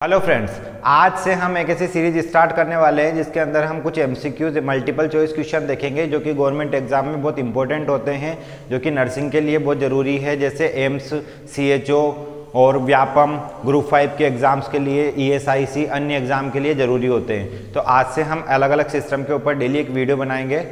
Hello friends आज से हम एक ऐसी सीरीज़ स्टार्ट करने वाले हैं, जिसके अंदर हम कुछ M C Qs multiple choice question देखेंगे, जो कि गवर्नमेंट एग्ज़ाम में बहुत इंपॉर्टेंट होते हैं, जो कि नर्सिंग के लिए बहुत ज़रूरी है, जैसे एम्स सीएचओ और व्यापम ग्रुप फाइव के एग्ज़ाम्स के लिए ईएसआईसी अन्य एग्ज़ाम के लिए ज़रूरी होते हैं। तो आज से हम अलग अलग सिस्टम के ऊपर डेली एक वीडियो बनाएँगे।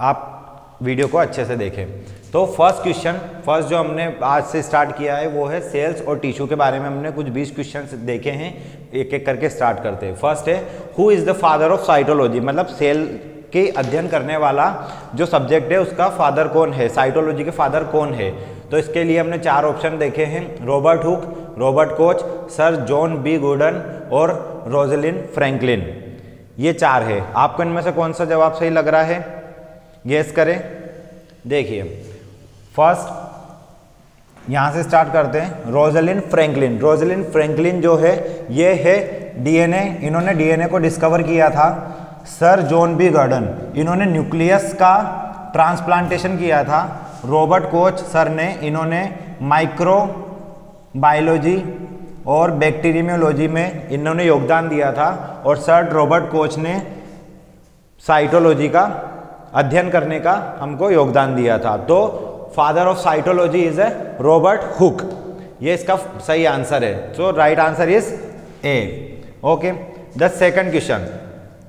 आप वीडियो को अच्छे से देखें। तो फ़र्स्ट क्वेश्चन फ़र्स्ट जो हमने आज से स्टार्ट किया है, वो है सेल्स और टिश्यू के बारे में हमने कुछ 20 क्वेश्चन देखे हैं एक एक करके स्टार्ट करते हैं। फ़र्स्ट है who is the father of cytology मतलब सेल के अध्ययन करने वाला जो सब्जेक्ट है, उसका फादर कौन है? साइटोलॉजी के फादर कौन है? तो इसके लिए हमने चार ऑप्शन देखे हैं। Robert Hooke Robert Koch sir John B Gurdon और रोजलिन फ्रैंकलिन ये चार है। आपको इनमें से कौन सा जवाब सही लग रहा है? गेस करें। देखिए फ़र्स्ट यहाँ से स्टार्ट करते हैं रोजलिन फ्रैंकलिन रोजलिन फ्रैंकलिन जो है, ये है डीएनए इन्होंने डीएनए को डिस्कवर किया था सर जॉन बी गार्डन इन्होंने न्यूक्लियस का ट्रांसप्लांटेशन किया था। रॉबर्ट कोच सर ने इन्होंने माइक्रो बायोलॉजी और बैक्टीरियोलॉजी में इन्होंने योगदान दिया था और सर रॉबर्ट कोच ने साइटोलॉजी का अध्ययन करने का हमको योगदान दिया था। तो father of cytology is a Robert Hooke ये इसका सही आंसर है। So right answer is a okay the second question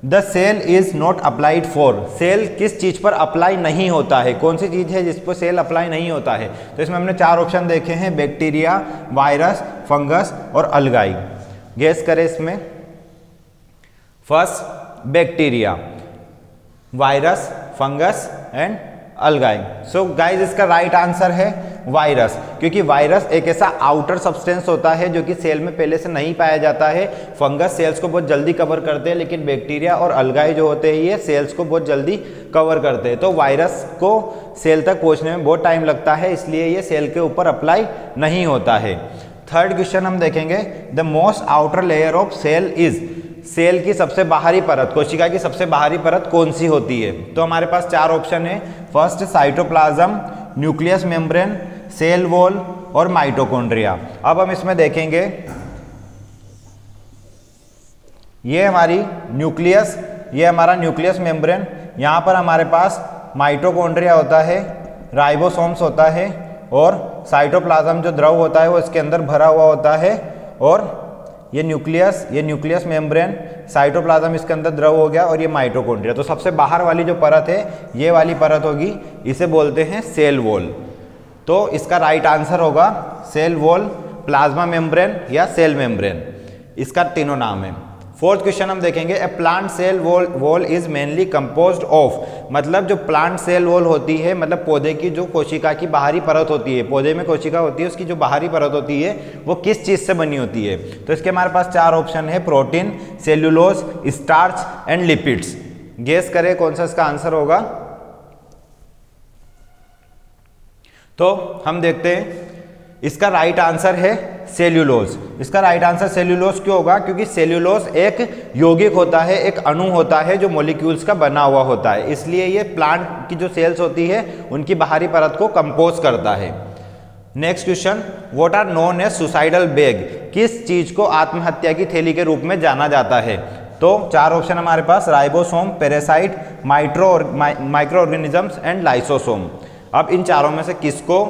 the cell is not applied for cell किस चीज़ पर अप्लाई नहीं होता है? कौन सी चीज़ है जिस पर सेल अप्लाई नहीं होता है? तो इसमें हमने चार ऑप्शन देखे हैं। बैक्टीरिया वायरस फंगस और अलगाई गैस करें इसमें। First bacteria virus fungus and अलगाई। So guys इसका राइट right आंसर है वायरस क्योंकि वायरस एक ऐसा आउटर सब्सटेंस होता है जो कि सेल में पहले से नहीं पाया जाता है। फंगस सेल्स को बहुत जल्दी कवर करते हैं, लेकिन बैक्टीरिया और अलगाई जो होते हैं, ये सेल्स को बहुत जल्दी कवर करते हैं। तो वायरस को सेल तक पहुँचने में बहुत टाइम लगता है, इसलिए ये सेल के ऊपर अप्लाई नहीं होता है। थर्ड क्वेश्चन हम देखेंगे the most outer layer of cell is cell की सबसे बाहरी परत, कोशिका की सबसे बाहरी परत कौन सी होती है? तो हमारे पास चार ऑप्शन है। First cytoplasm nucleus membrane cell wall और माइटोकॉन्ड्रिया अब हम इसमें देखेंगे। ये हमारी न्यूक्लियस ये हमारा न्यूक्लियस मेम्ब्रेन यहाँ पर हमारे पास माइटोकॉन्ड्रिया होता है राइबोसोम्स होता है और साइटोप्लाज्म जो द्रव होता है वो इसके अंदर भरा हुआ होता है और ये न्यूक्लियस ये न्यूक्लियस मेम्ब्रेन साइटोप्लाज्म इसके अंदर द्रव हो गया और ये माइटोकॉन्ड्रिया। तो सबसे बाहर वाली जो परत है, ये वाली परत होगी, इसे बोलते हैं सेल वॉल। तो इसका राइट आंसर होगा सेल वॉल, प्लाज्मा मेम्ब्रेन या सेल मेम्ब्रेन। इसका तीनों नाम है। फोर्थ क्वेश्चन हम देखेंगे a plant cell wall wall is mainly composed of मतलब जो प्लांट सेल वॉल होती है मतलब पौधे की जो कोशिका की बाहरी परत होती है, पौधे में कोशिका होती है, उसकी जो बाहरी परत होती है, वो किस चीज़ से बनी होती है? तो इसके हमारे पास चार ऑप्शन है protein cellulose starch and lipids guess करें कौन सा इसका आंसर होगा? तो हम देखते हैं। इसका राइट आंसर है सेल्यूलोज इसका राइट आंसर सेल्यूलोज क्यों होगा? क्योंकि सेल्यूलोज एक यौगिक होता है, एक अणु होता है जो मोलिक्यूल्स का बना हुआ होता है। इसलिए ये प्लांट की जो सेल्स होती है, उनकी बाहरी परत को कंपोज करता है। Next question what are known as suicidal bag किस चीज़ को आत्महत्या की थैली के रूप में जाना जाता है? तो चार ऑप्शन हमारे पास ribosome parasite माइट्रो micro organisms and lysosome अब इन चारों में से किसको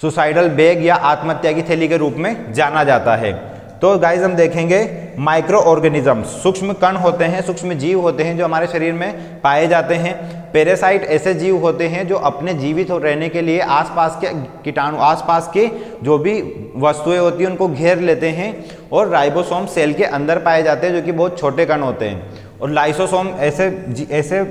सुसाइडल बैग या आत्महत्या की थैली के रूप में जाना जाता है। तो गाइज़ हम देखेंगे माइक्रो ऑर्गेनिज्म सूक्ष्म कण होते हैं, सूक्ष्म जीव होते हैं जो हमारे शरीर में पाए जाते हैं। पेरेसाइट ऐसे जीव होते हैं जो अपने जीवित रहने के लिए आसपास के कीटाणु, आसपास के जो भी वस्तुएँ होती हैं, उनको घेर लेते हैं और राइबोसोम सेल के अंदर पाए जाते हैं, जो कि बहुत छोटे कण होते हैं। और लाइसोसोम ऐसे ऐसे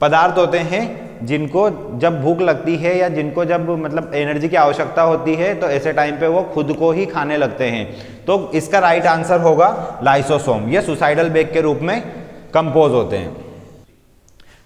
पदार्थ होते हैं जिनको जब भूख लगती है या जिनको जब मतलब एनर्जी की आवश्यकता होती है तो ऐसे टाइम पे वो खुद को ही खाने लगते हैं। तो इसका राइट आंसर होगा लाइसोसोम ये सुसाइडल बेग के रूप में कंपोज होते हैं।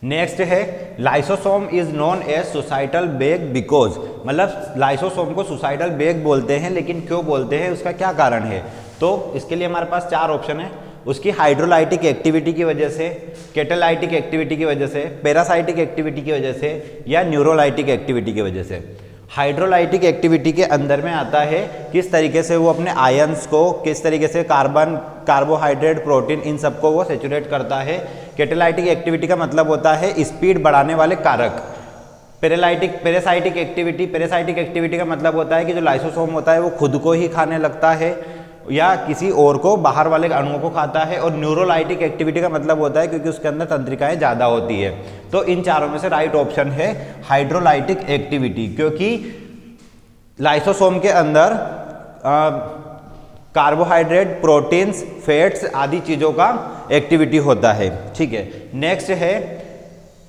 नेक्स्ट है lysosome is known as suicidal bag because मतलब लाइसोसोम को सुसाइडल बेग बोलते हैं, लेकिन क्यों बोलते हैं, उसका क्या कारण है? तो इसके लिए हमारे पास चार ऑप्शन है। उसकी हाइड्रोलाइटिक एक्टिविटी की वजह से केटेलाइटिक एक्टिविटी की वजह से पैरासाइटिक एक्टिविटी की वजह से या न्यूरोलाइटिक एक्टिविटी की वजह से। हाइड्रोलाइटिक एक्टिविटी के अंदर में आता है किस तरीके से वो अपने आयंस को, किस तरीके से कार्बन कार्बोहाइड्रेट प्रोटीन इन सबको वो सेचुरेट करता है। कैटेलाइटिक एक्टिविटी का मतलब होता है स्पीड बढ़ाने वाले कारक। पेरेलाइटिक पेरेसाइटिक एक्टिविटी पेरेसाइटिक एक्टिविटी का मतलब होता है कि जो लाइसोसोम होता है वो खुद को ही खाने लगता है। या किसी और को, बाहर वाले अणुओं को खाता है और न्यूरोलाइटिक एक्टिविटी का मतलब होता है क्योंकि उसके अंदर तंत्रिकाएँ ज़्यादा होती है। तो इन चारों में से राइट ऑप्शन है हाइड्रोलाइटिक एक्टिविटी क्योंकि लाइसोसोम के अंदर कार्बोहाइड्रेट प्रोटीन्स फैट्स आदि चीज़ों का एक्टिविटी होता है। ठीक है? नेक्स्ट है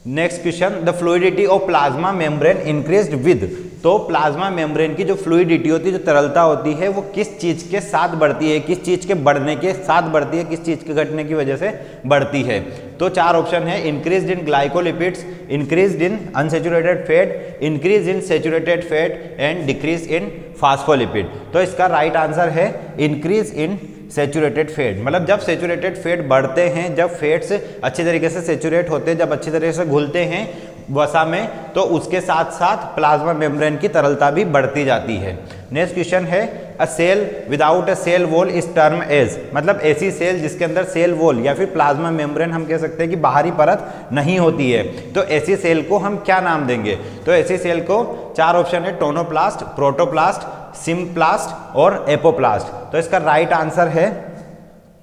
next question the fluidity of plasma membrane increase with तो प्लाज्मा मेम्ब्रेन की जो फ्लूडिटी होती है, जो तरलता होती है, वो किस चीज़ के साथ बढ़ती है, किस चीज़ के बढ़ने के साथ बढ़ती है, किस चीज़ के घटने की वजह से बढ़ती है। तो चार ऑप्शन है increase in glycolipids increase in unsaturated fat increase in saturated fat and decrease in phospholipid तो इसका राइट आंसर है इंक्रीज इन सेचुरेटेड फेट मतलब जब सेचुरेटेड फेट बढ़ते हैं, जब फेट्स अच्छी तरीके से सेचुरेट होते हैं, जब अच्छी तरीके से घुलते हैं वसा में तो उसके साथ साथ प्लाज्मा मेम्ब्रेन की तरलता भी बढ़ती जाती है। नेक्स्ट क्वेश्चन है a cell without a cell wall is term as मतलब ऐसी सेल जिसके अंदर सेल वॉल या फिर प्लाज्मा मेम्ब्रेन हम कह सकते हैं कि बाहरी परत नहीं होती है। तो ऐसी सेल को हम क्या नाम देंगे? तो ऐसी सेल को चार ऑप्शन है टोनोप्लास्ट प्रोटोप्लास्ट सिम्प्लास्ट और एपोप्लास्ट तो इसका राइट आंसर है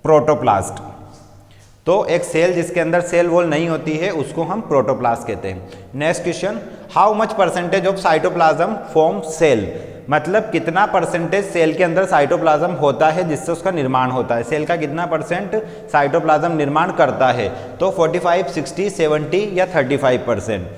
प्रोटोप्लास्ट तो एक सेल जिसके अंदर सेल वॉल नहीं होती है उसको हम प्रोटोप्लास्ट कहते हैं। Next question how much percentage of cytoplasm form cell मतलब कितना परसेंटेज सेल के अंदर साइटोप्लाज्म होता है जिससे उसका निर्माण होता है। सेल का कितना परसेंट साइटोप्लाज्म निर्माण करता है? तो 45, 60, 70 या 35 परसेंट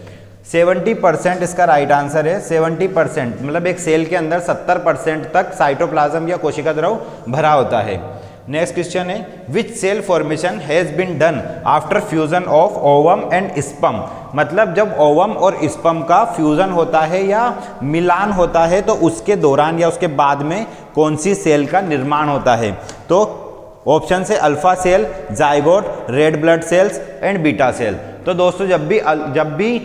सेवेंटी परसेंट इसका राइट आंसर है। सेवेंटी परसेंट मतलब एक सेल के अंदर सत्तर परसेंट तक साइटोप्लाज्म या कोशिका द्रव भरा होता है। नेक्स्ट क्वेश्चन है which cell formation has been done after fusion of ovum and sperm मतलब जब ओवम और स्पम का फ्यूजन होता है या मिलान होता है तो उसके दौरान या उसके बाद में कौन सी सेल का निर्माण होता है? तो ऑप्शन से alpha cell zygote red blood cells and beta cell तो दोस्तों, जब भी जब भी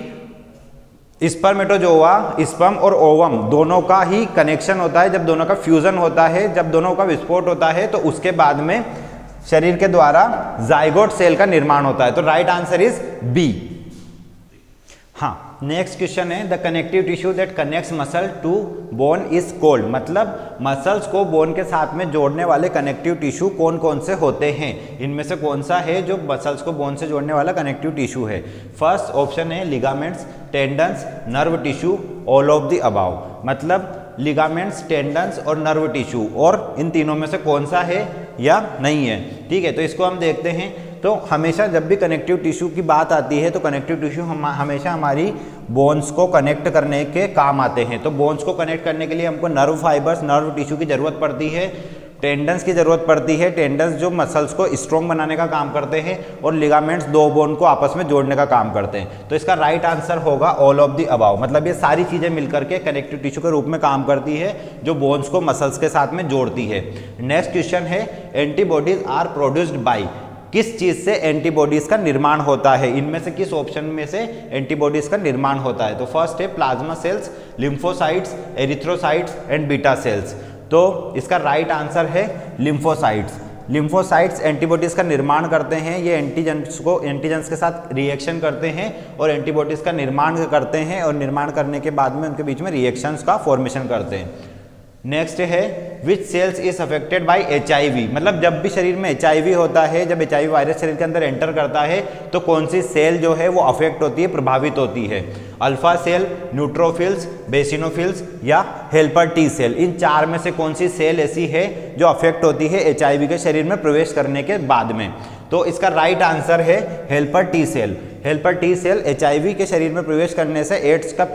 स्पर्मेटोजोवा स्पर्म और ओवम दोनों का ही कनेक्शन होता है। जब दोनों का फ्यूजन होता है, जब दोनों का विस्फोट होता है तो उसके बाद में शरीर के द्वारा जाइगोट सेल का निर्माण होता है। तो राइट आंसर इज़ बी हाँ। नेक्स्ट क्वेश्चन है the connective tissue that connects muscle to bone is called मतलब मसल्स को बोन के साथ में जोड़ने वाले कनेक्टिव टिश्यू कौन कौन से होते हैं? इनमें से कौन सा है जो मसल्स को बोन से जोड़ने वाला कनेक्टिव टिश्यू है? फ़र्स्ट ऑप्शन है ligaments tendons nerve tissue all of the above मतलब लिगामेंट्स टेंडन्स और नर्व टिश्यू और इन तीनों में से कौन सा है या नहीं है? ठीक है तो इसको हम देखते हैं। तो हमेशा जब भी कनेक्टिव टिश्यू की बात आती है तो कनेक्टिव टिश्यू हम, हमेशा हमारी बोन्स को कनेक्ट करने के काम आते हैं। तो बोन्स को कनेक्ट करने के लिए हमको नर्व फाइबर्स नर्व टिश्यू की ज़रूरत पड़ती है टेंडन्स की ज़रूरत पड़ती है। टेंडन्स जो मसल्स को स्ट्रॉन्ग बनाने का काम करते हैं और लिगामेंट्स दो बोन को आपस में जोड़ने का काम करते हैं। तो इसका राइट आंसर होगा ऑल ऑफ़ दी अबाव मतलब ये सारी चीज़ें मिलकर के कनेक्टिव टिश्यू के रूप में काम करती है, जो बोन्स को मसल्स के साथ में जोड़ती है। नेक्स्ट क्वेश्चन है एंटीबॉडीज आर प्रोड्यूस्ड बाई किस चीज़ से एंटीबॉडीज का निर्माण होता है? इनमें से किस ऑप्शन में से एंटीबॉडीज का निर्माण होता है? तो फ़र्स्ट है plasma cells lymphocytes erythrocytes and beta cells तो इसका राइट आंसर है लिम्फोसाइट्स लिम्फोसाइट्स एंटीबॉडीज का निर्माण करते हैं, ये एंटीजेंस को एंटीजेंस के साथ रिएक्शन करते हैं और एंटीबॉडीज का निर्माण करते हैं और निर्माण करने के बाद में उनके बीच में रिएक्शंस का फॉर्मेशन करते हैं। नेक्स्ट है which cells is affected by H मतलब जब भी शरीर में एचआईवी होता है, जब एचआईवी वायरस शरीर के अंदर एंटर करता है तो कौन सी सेल जो है वो अफेक्ट होती है, प्रभावित होती है? अल्फ़ा सेल न्यूट्रोफिल्स बेसिनोफिल्स या हेल्पर टी सेल इन चार में से कौन सी सेल ऐसी है जो अफेक्ट होती है एचआईवी के शरीर में प्रवेश करने के बाद में? तो इसका राइट आंसर है helper T cell helper T cell HIV के शरीर में प्रवेश करने से एड्स का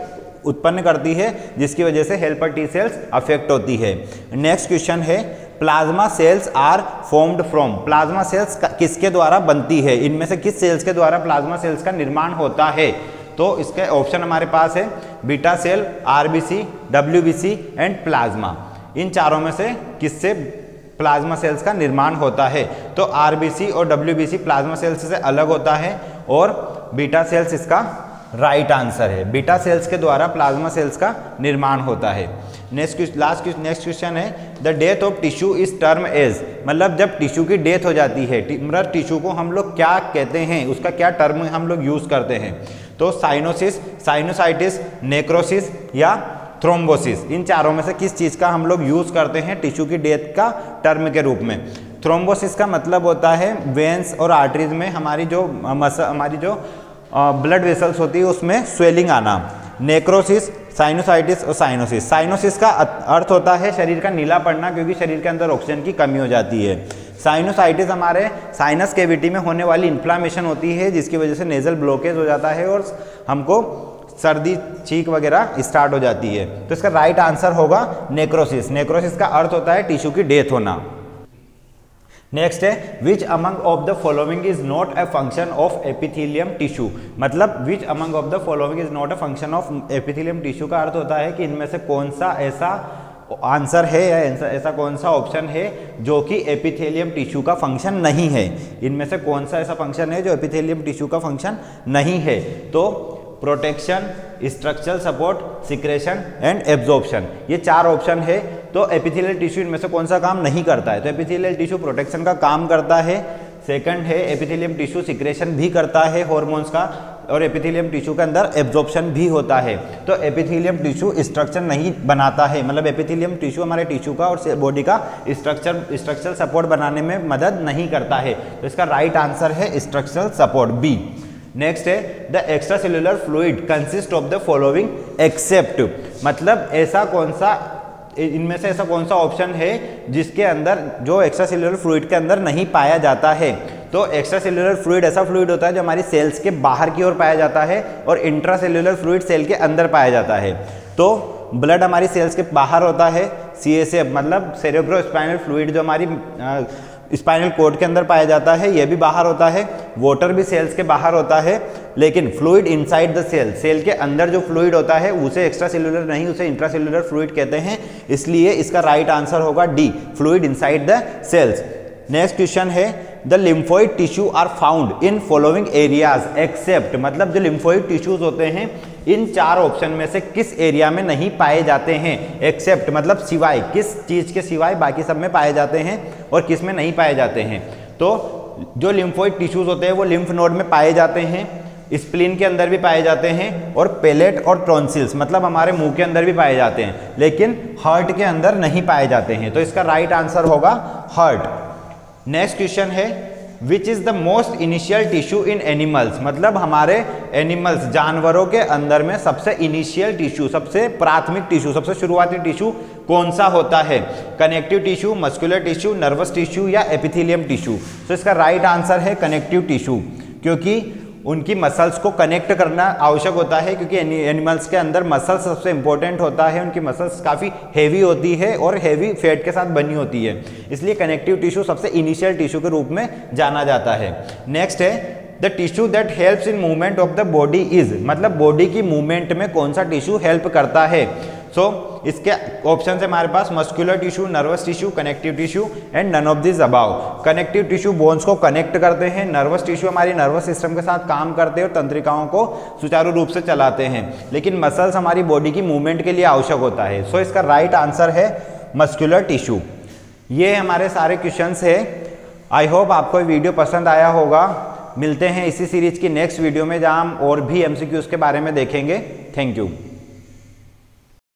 उत्पन्न करती है, जिसकी वजह से हेल्पर टी सेल्स अफेक्ट होती है। नेक्स्ट क्वेश्चन है plasma cells are formed from plasma cells किसके द्वारा बनती है? इनमें से किस सेल्स के द्वारा प्लाज्मा सेल्स का निर्माण होता है? तो इसके ऑप्शन हमारे पास है beta cell RBC WBC and plasma इन चारों में से किससे प्लाज्मा सेल्स का निर्माण होता है? तो आरबीसी और डब्ल्यूबीसी प्लाज्मा सेल्स से अलग होता है और बीटा सेल्स इसका राइट आंसर है। बीटा सेल्स के द्वारा प्लाज्मा सेल्स का निर्माण होता है। Next question, last next question है, the death of tissue is term as. मतलब जब टिश्यू की डेथ हो जाती है मतलब टिश्यू को हम लोग क्या कहते हैं, उसका क्या टर्म हम लोग यूज़ करते हैं? तो साइनोसिस, साइनोसाइटिस, नेक्रोसिस या थ्रोम्बोसिस, इन चारों में से किस चीज़ का हम लोग यूज़ करते हैं टिश्यू की डेथ का टर्म के रूप में? थ्रोम्बोसिस का मतलब होता है, वेंस और आर्टरीज में हमारी जो मस, हमारी जो ब्लड वेसल्स होती है, उसमें स्वेलिंग आना। नेक्रोसिस साइनोसाइटिस और साइनोसिस साइनोसिस का अर्थ होता है शरीर का नीला पड़ना, क्योंकि शरीर के अंदर ऑक्सीजन की कमी हो जाती है। साइनोसाइटिस हमारे साइनस केविटी में होने वाली इन्फ्लामेशन होती है, जिसकी वजह से नेजल ब्लॉकेज हो जाता है और हमको सर्दी छींक वगैरह स्टार्ट हो जाती है। तो इसका राइट आंसर होगा नेक्रोसिस नेक्रोसिस का अर्थ होता है टिश्यू की डेथ होना। नेक्स्ट है which among of the following is not a function of epithelium tissue मतलब which among of the following is not a function of epithelium tissue का अर्थ होता है कि इनमें से कौन सा ऐसा आंसर है या ऐसा ऐसा कौन सा ऑप्शन है जो कि एपिथेलियम टिश्यू का फ़ंक्शन नहीं है। इनमें से कौन सा ऐसा फ़ंक्शन है जो एपिथेलियम टिश्यू का फ़ंक्शन नहीं है? तो protection structural support secretion and absorption ये चार ऑप्शन है। तो एपिथेलियल टिश्यू इनमें से कौन सा काम नहीं करता है? तो एपिथेलियल टिश्यू प्रोटेक्शन का काम करता है। सेकंड है एपिथेलियम टिश्यू सिक्रेशन भी करता है हॉर्मोन्स का और एपिथेलियम टिश्यू के अंदर एब्जॉर्प्शन भी होता है। तो एपिथेलियम टिश्यू स्ट्रक्चर नहीं बनाता है। मतलब एपिथेलियम टिश्यू हमारे टिश्यू का और बॉडी का स्ट्रक्चर स्ट्रक्चरल सपोर्ट बनाने में मदद नहीं करता है। तो इसका राइट आंसर है स्ट्रक्चरल सपोर्ट बी नेक्स्ट है the extracellular fluid consist of the following except मतलब ऐसा कौन सा इनमें से ऐसा कौन सा ऑप्शन है जिसके अंदर जो एक्स्ट्रा सेल्यूलर फ्लूड के अंदर नहीं पाया जाता है? तो एक्स्ट्रा सेल्यूलर फ्लूड ऐसा फ्लूड होता है जो हमारी सेल्स के बाहर की ओर पाया जाता है और इंट्रा सेल्यूलर फ्लूड सेल के अंदर पाया जाता है। तो ब्लड हमारी सेल्स के बाहर होता है। सी मतलब सेरेब्रोस्पाइनल फ्लूड जो हमारी स्पाइनल कोड के अंदर पाया जाता है यह भी बाहर होता है वाटर भी सेल्स के बाहर होता है, लेकिन fluid inside the cell cell के अंदर जो फ्लूइड होता है, उसे एक्स्ट्रा सेलुलर नहीं, उसे इंट्रा सेलुलर फ्लूइड कहते हैं, इसलिए इसका राइट आंसर होगा D fluid inside the cells next question है the lymphoid tissue are found in following areas except मतलब जो लिम्फोइड टिश्यूज होते हैं इन चार ऑप्शन में से किस एरिया में नहीं पाए जाते हैं? एक्सेप्ट मतलब सिवाय, किस चीज़ के सिवाय बाकी सब में पाए जाते हैं और किसमें नहीं पाए जाते हैं? तो जो लिम्फोइड टिश्यूज होते हैं, वो लिम्फ नोड में पाए जाते हैं स्प्लिन के अंदर भी पाए जाते हैं और पेलेट और ट्रॉन्सिल्स मतलब हमारे मुँह के अंदर भी पाए जाते हैं, लेकिन हार्ट के अंदर नहीं पाए जाते हैं। तो इसका राइट आंसर होगा हार्ट नेक्स्ट क्वेश्चन है which is the most initial tissue in animals मतलब हमारे एनिमल्स जानवरों के अंदर में सबसे इनिशियल टिश्यू सबसे प्राथमिक टिश्यू सबसे शुरुआती टिश्यू कौन सा होता है? Connective tissue muscular tissue nervous tissue या एपिथिलियम टिश्यू तो इसका राइट right आंसर है कनेक्टिव टिश्यू क्योंकि उनकी मसल्स को कनेक्ट करना आवश्यक होता है, क्योंकि एनिमल्स के अंदर मसल्स सबसे इंपॉर्टेंट होता है, उनकी मसल्स काफ़ी हैवी होती है और हैवी फैट के साथ बनी होती है। इसलिए कनेक्टिव टिश्यू सबसे इनिशियल टिश्यू के रूप में जाना जाता है। नेक्स्ट है the tissue that helps in movement of the body is मतलब बॉडी की मूवमेंट में कौन सा टिश्यू हेल्प करता है? सो इसके ऑप्शन है हमारे पास muscular tissue nervous tissue connective tissue and none of this above connective tissue bones को कनेक्ट करते हैं नर्वस टिश्यू हमारी नर्वस सिस्टम के साथ काम करते हैं और तंत्रिकाओं को सुचारू रूप से चलाते हैं। लेकिन मसल्स हमारी बॉडी की मूवमेंट के लिए आवश्यक होता है। सो so, इसका राइट right आंसर है मस्कुलर टिश्यू ये हमारे सारे क्वेश्चन है। आई होप आपको वीडियो पसंद आया होगा। मिलते हैं इसी सीरीज़ की नेक्स्ट वीडियो में जहाँ हम और भी एमसीक्यूज के बारे में देखेंगे। Thank you